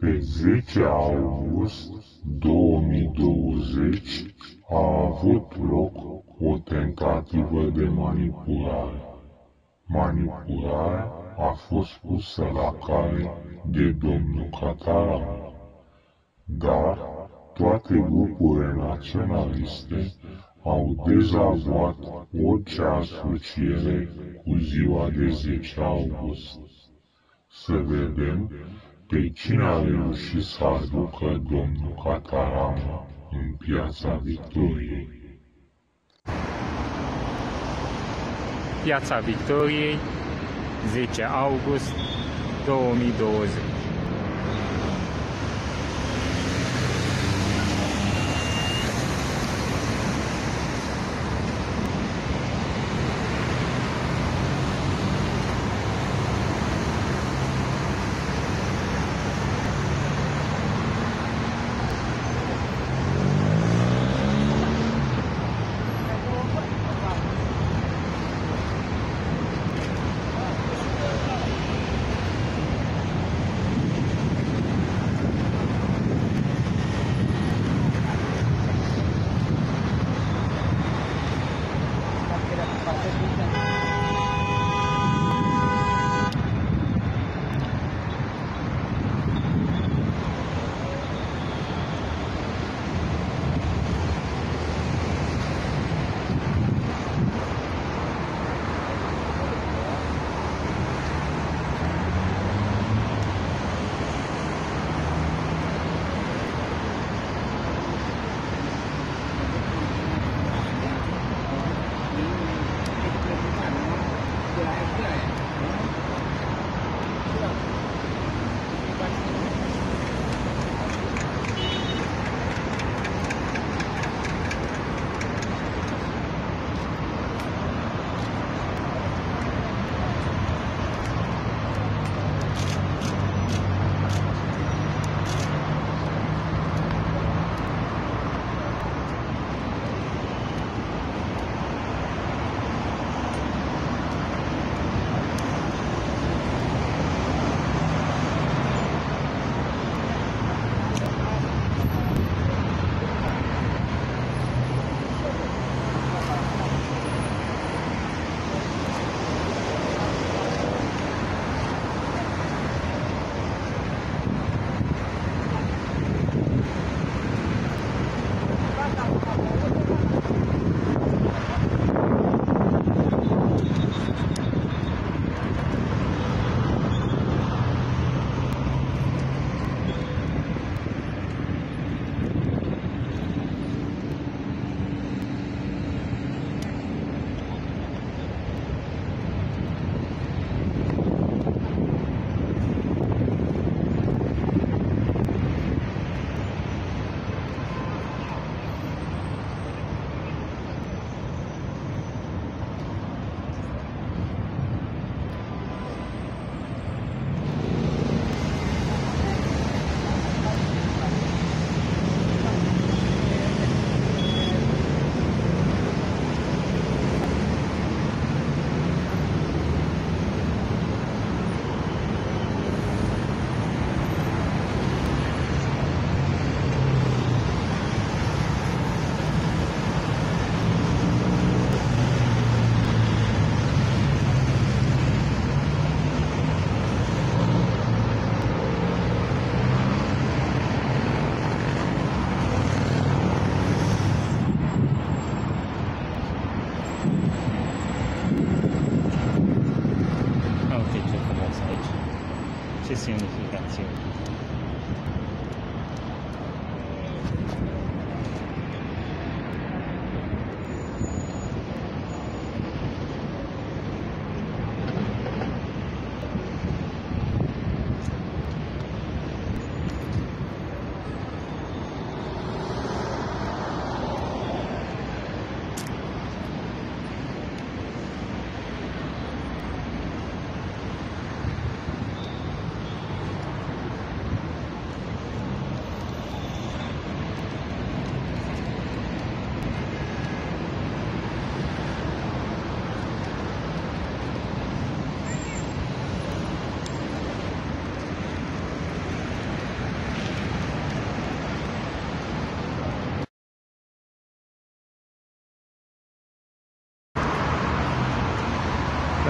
Pe 10 august 2020 a avut loc o tentativă de manipulare. Manipularea a fost pusă la cale de domnul Cataran, dar toate grupurile naționaliste au dezavuat orice asociere cu ziua de 10 august. Să vedem pe cine a reușit să aducă domnul Cataram în piața Victoriei. Piața Victoriei, 10 august 2020.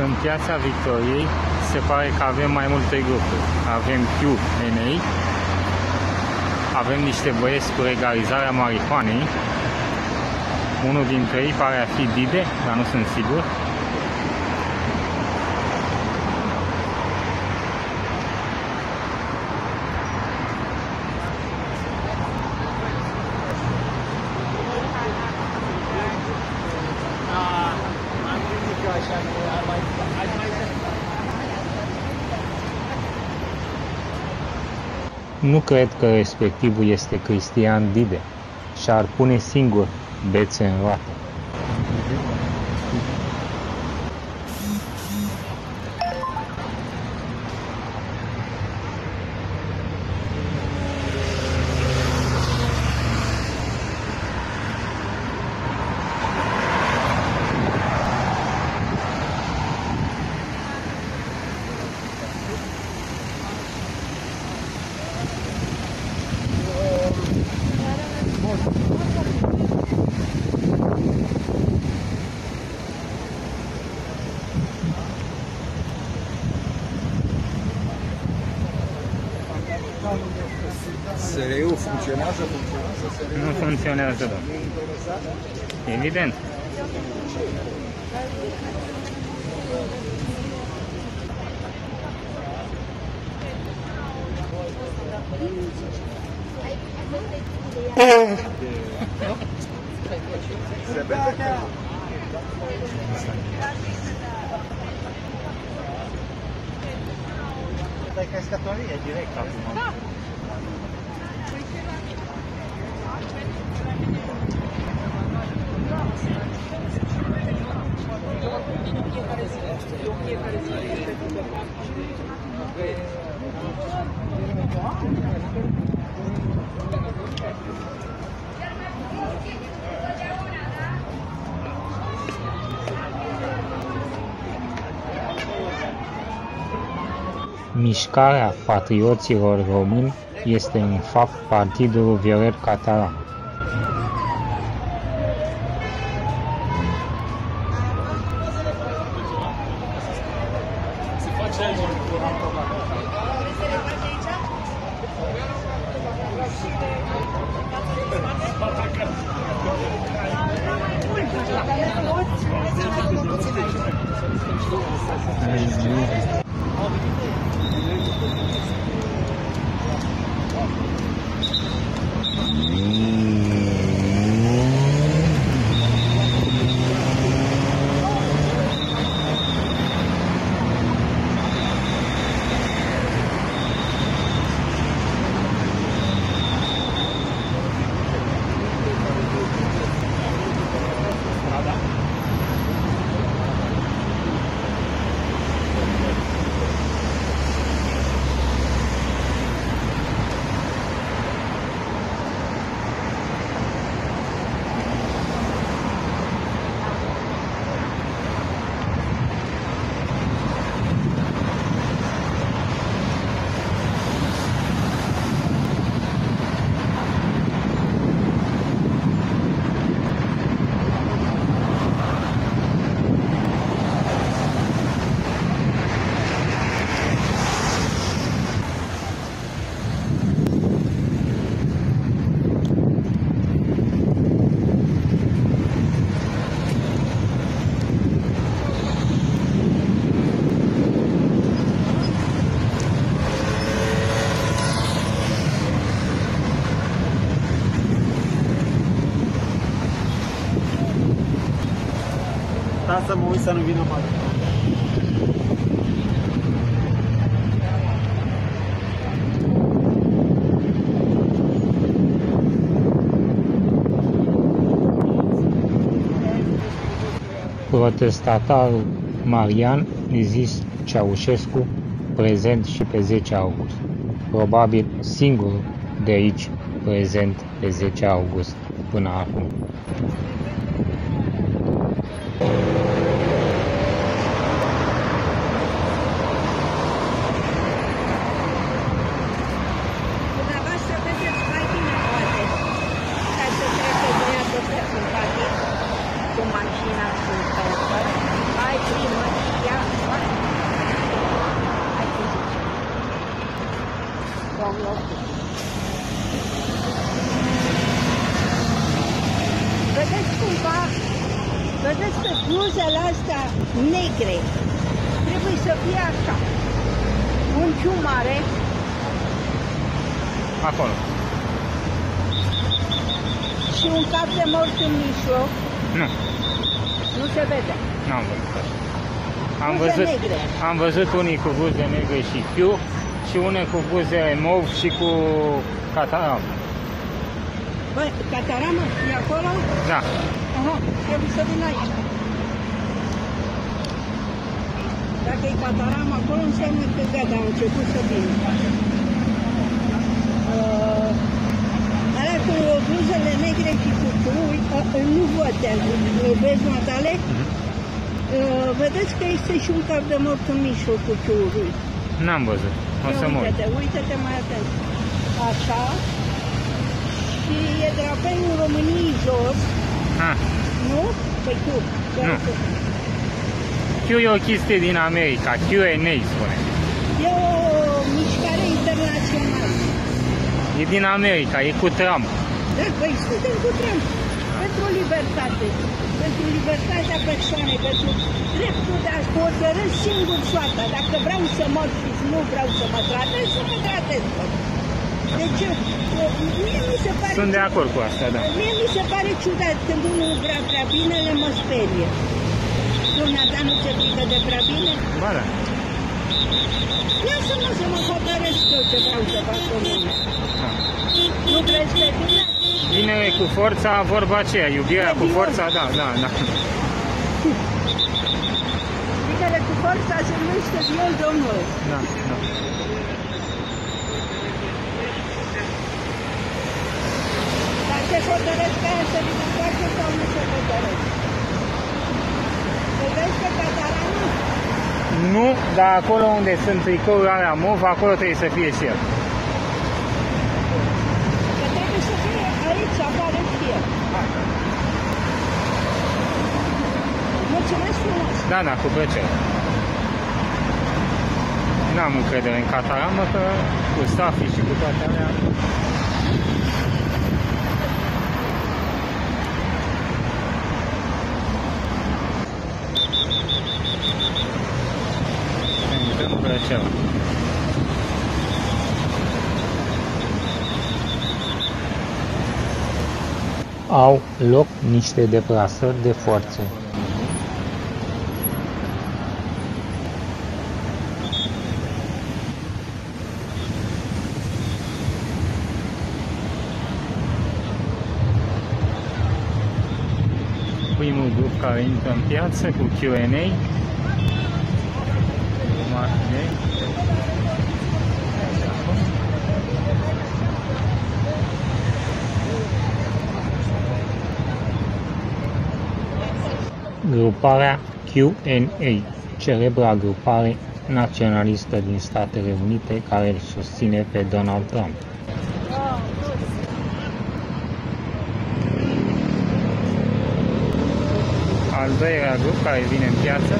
În piața Victoriei se pare că avem mai multe grupuri. Avem Q&A, avem niște băieți cu legalizarea marihuanei, unul dintre ei pare a fi Dide, dar nu sunt sigur. Nu cred că respectivul este Cristian Dide și ar pune singur bețe în roată. Nu funcționează, da. Evident. Se vede că Dai cascatorie direct acum. Da. Mișcarea Patrioților Români este în fapt partidul Violet Catalan. Sta să mă uit să nu vină mare. Protestatarul Marian zis Ceaușescu prezent și pe 10 august. Probabil singurul de aici prezent pe 10 august până acum. Dumneavoastră vedeți mai bine poate ca să trece băiatul ăsta simpatic cu mașina superbă, ai primăria au loc. Vedeți cumva, vedeți că bluzele astea negre trebuie să fie așa. Un ciu mare, Acolo. și un cap de mort în mijloc, Nu, nu se vede. n-am văzut așa. Am Buze văzut, negre. am văzut unii cu buze negre și chiu și une cu buze mov și cu cataram. Băi, cataramă, e acolo? Da, Aha, trebuie să vin aici. Dacă e cataram acolo, înseamnă că gata, a început să vină. Uh, alea cu bluzele negre și cu ciui, uh, nu văd, uh, vezi matale? Uh, vedeți că este și un cap de mort în mijlocul ciului. n-am văzut. O să mă uit. Uite-te, uite-te mai atent. Așa. Și e drapelul României jos, Ah, nu? Păi tu. Nu. Q e o chestie din America, Q&A spune. E o mișcare internațională. E din America, e cu Trump. Da, păi suntem cu Trump. Pentru libertate. Pentru libertatea persoanei, pentru dreptul de a hotărâ singur soarta. Dacă vreau să mor și nu vreau să mă tratez, să mă tratez. Deci, mie mi se pare... Sunt de acord cu asta, da. Mie mi se pare ciudat când unul vrea prea binele, mă sperie. Dumneata nu se frică de prea bine? Ba da. Lasă-mă să mă hotărăsc eu ce vreau să fac cu mine. da. Nu crezi pe bine? Binele cu forța, vorba aceea, iubirea cu forța, da, da, da. Binele cu forța se numește viol, domnule. da, da. Dar se hotărăsc aia să vină încoace sau nu se hotărăsc? Îl vezi pe cataranul? Nu, dar acolo unde sunt tricourile alea mov, acolo trebuie să fie și el. Că trebuie să fie aici, apare fie. Mulțumesc frumos! Da, da, cu plăcere. N-am încredere în cataramă că cu stafii și cu toate alea... Au loc niște deplasări de forțe. primul grup care intră în piață cu Q&A. Martinei. Gruparea Q&A, celebra grupare naționalistă din Statele Unite care îl susține pe Donald Trump. al doilea grup care vine în piață.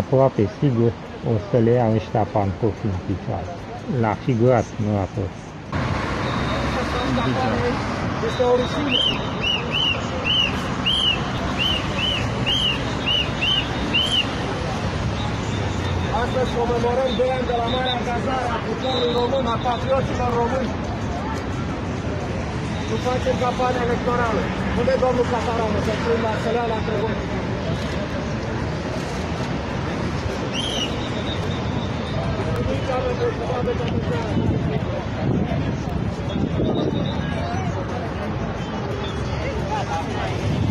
Aproape sigur o să le ia ăștia pantofi în picioare. La figurat, nu la tot. Este o rușine. Astăzi comemorăm 2 ani de la Marea Cazare a poporului român, a patrioților români. Nu facem campanie electorală. Unde e domnul Cataramă să prin la să le Thank you.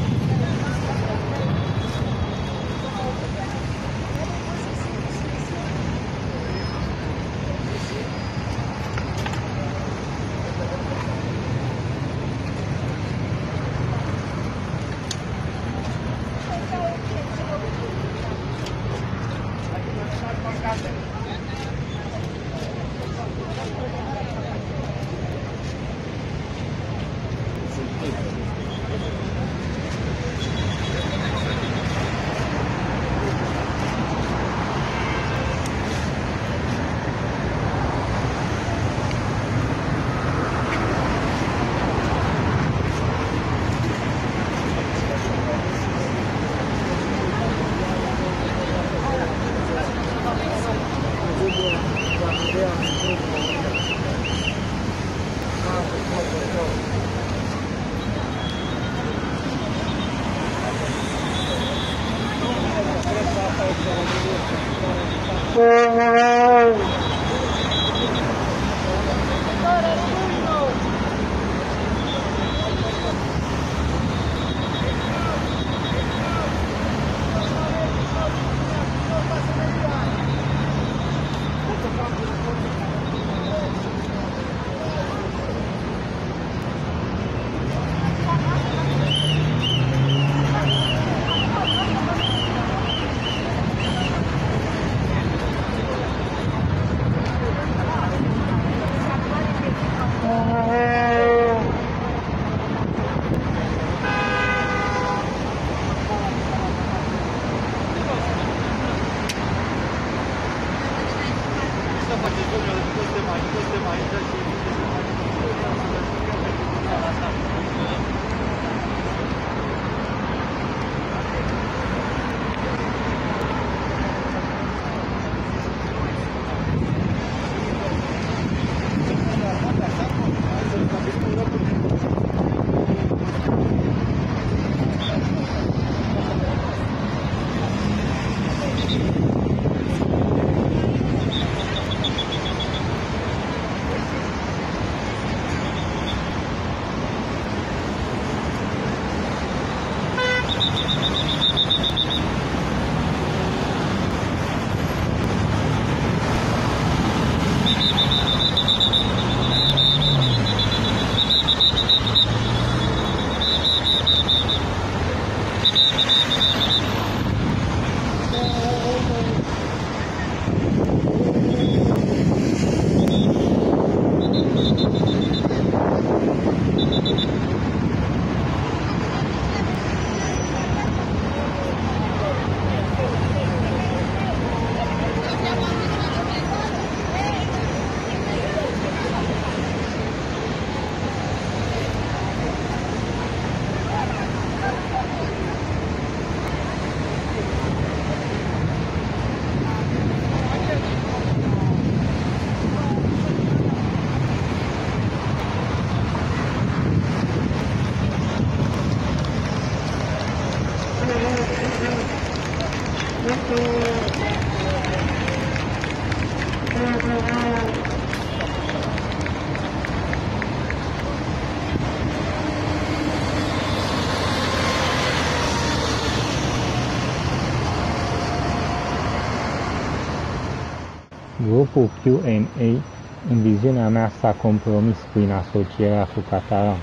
Grupul Q&A, în viziunea mea, s-a compromis prin asocierea cu Cataram.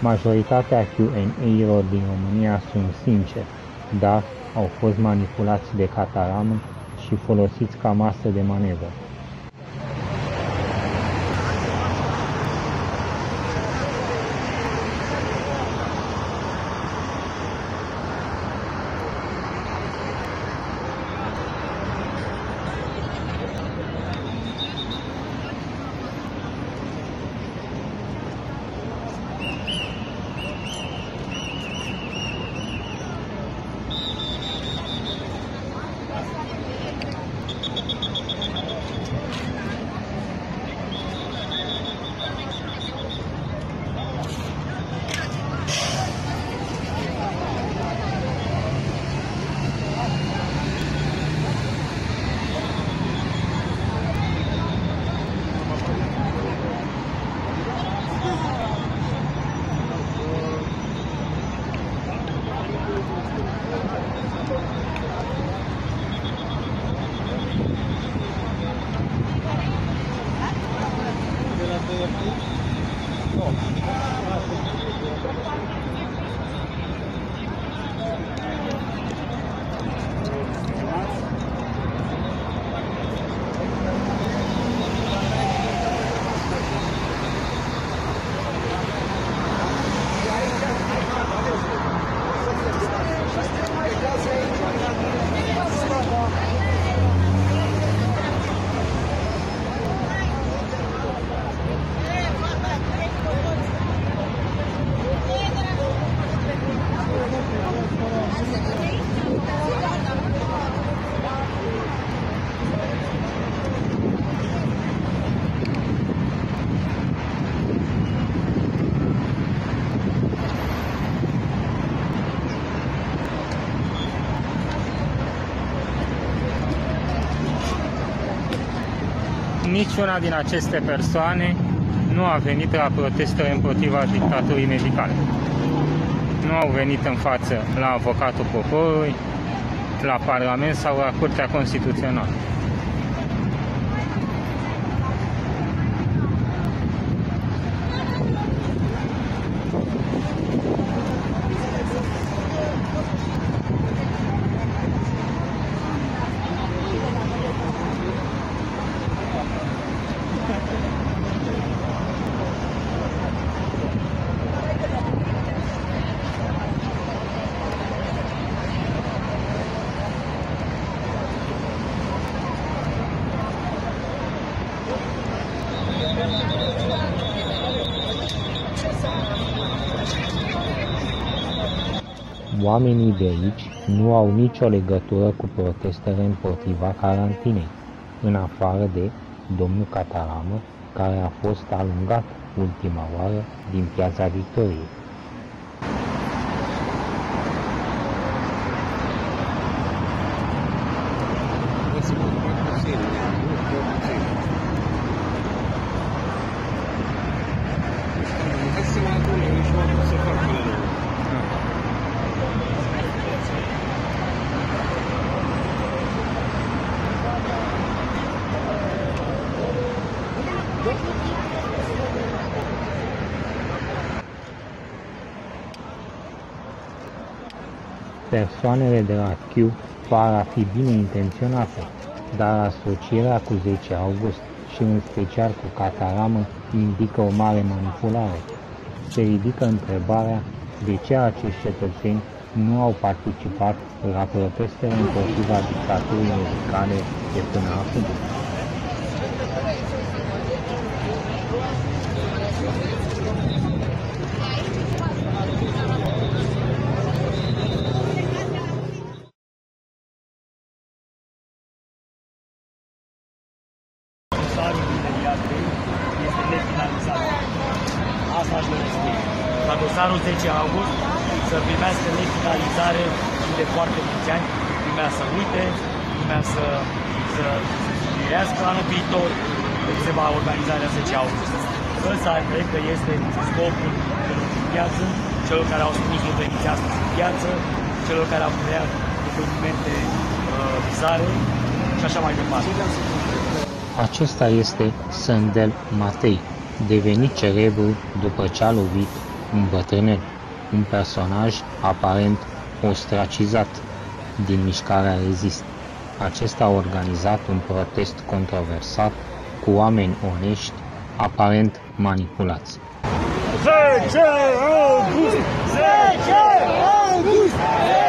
Majoritatea Q&A-ilor din România sunt sinceri, dar au fost manipulați de Cataram și folosiți ca masă de manevră. Niciuna din aceste persoane nu a venit la protestele împotriva dictaturii medicale. Nu au venit în față la avocatul poporului, la Parlament sau la Curtea Constituțională. Oamenii de aici nu au nicio legătură cu protestele împotriva carantinei, în afară de domnul Cataramă, care a fost alungat ultima oară din Piața Victoriei. Persoanele de la Q par a fi bine intenționate, dar asocierea cu 10 august și în special cu Cataramă indică o mare manipulare. Se ridică întrebarea de ce acești cetățeni nu au participat la protestele împotriva dictaturii medicale de până acum. 10 august să primească nefinalizare și de foarte mulți ani, lumea să uite, lumea să, să, să studiască anul viitor, când se va organiza la 10 august. Ăsta cred că este scopul celor din piață, celor care au spus nu veniți astăzi în piață, celor care au creat evenimente uh, bizare și așa mai departe. Acesta este Sândel Matei, devenit celebru după ce a lovit un bătrânel, un personaj aparent ostracizat din mișcarea Rezist. Acesta a organizat un protest controversat cu oameni onești, aparent manipulați. 10 august! 10 august!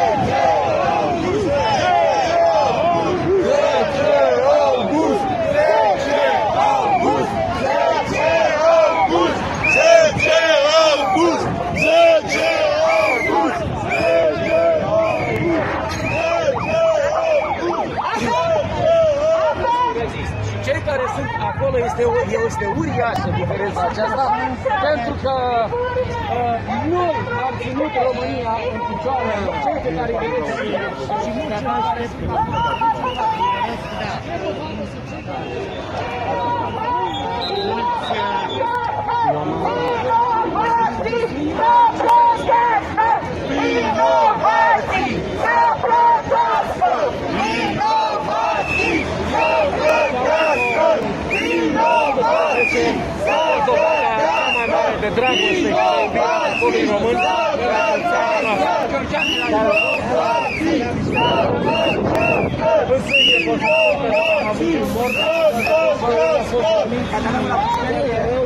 Este, o- este uriașă diferența aceasta, pentru că uh, noi am ținut România în picioare, cei pe care îi vedeți și, și mulți care sunt dovada dragoste și de iubire a poporului român în țara noastră. În sânge păstor, pentru că am avut un mort, a fost rămit, e rău,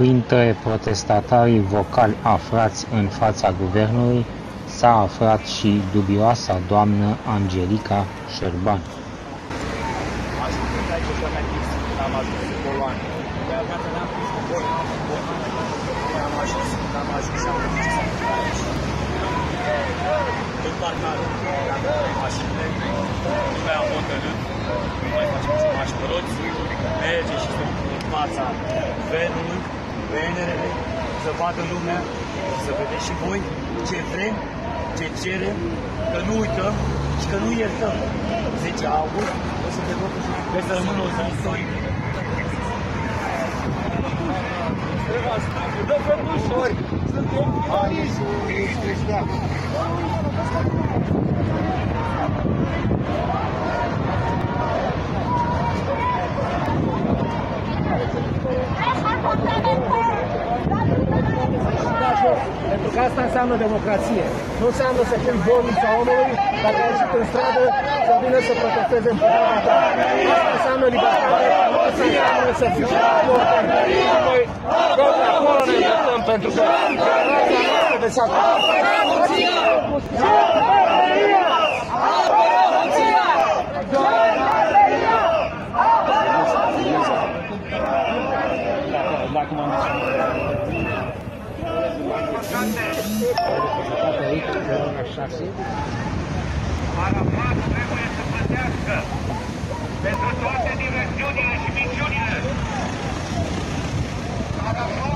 Printre protestatarii vocali aflați în fața guvernului s-a aflat și dubioasa doamnă Angelica Șerban. Aș putea aici să mi-am zis, am ajuns în coloană. De gata, n-am prins cu coloană, cu coloană, am ajuns, am ajuns și am ajuns să mă aici. În parcare, am avut mașinile, nu mai am hotărât, nu mai facem ce mași pe roți, merge și să în fața guvernului, venerele, să vadă lumea, să vedeți și voi ce vrem, ce cerem, că nu uităm și că nu iertăm. 10 august, o să te rog Trebuie să rămână o zi istorică. Dă făbușori! Suntem finaliști! Pentru că asta înseamnă democrație. Nu înseamnă să pui bolnița omului dacă a ieșit în stradă să vină să protesteze împotriva ta. Asta înseamnă libertate, asta înseamnă să fii Noi tot acolo ne îndreptăm pentru că generația noastră de sacrificare. Arafat trebuie să plătească pentru toate diversiunile și minciunile. Arafat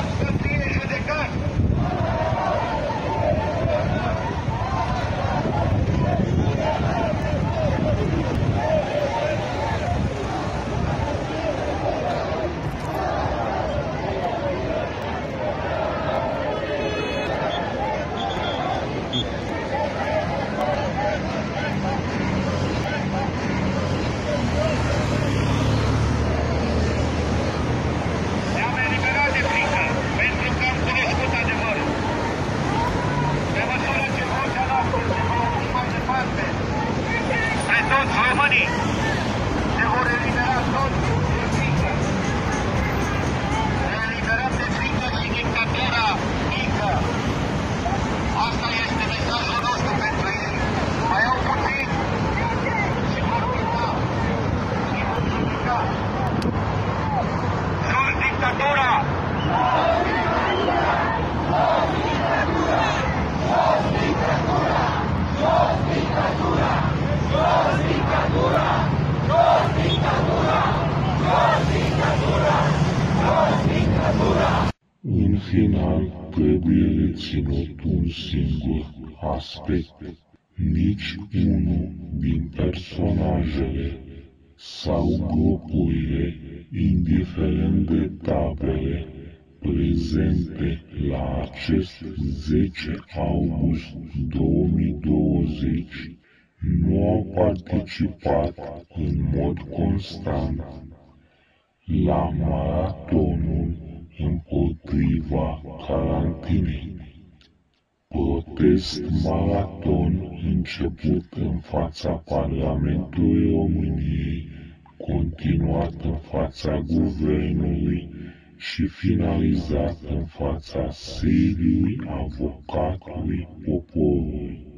unul din personajele sau grupurile, indiferent de tabere, prezente la acest 10 august 2020 nu au participat în mod constant la maratonul împotriva carantinei. Protest maraton început în fața Parlamentului României, continuat în fața Guvernului și finalizat în fața sediului avocatului poporului.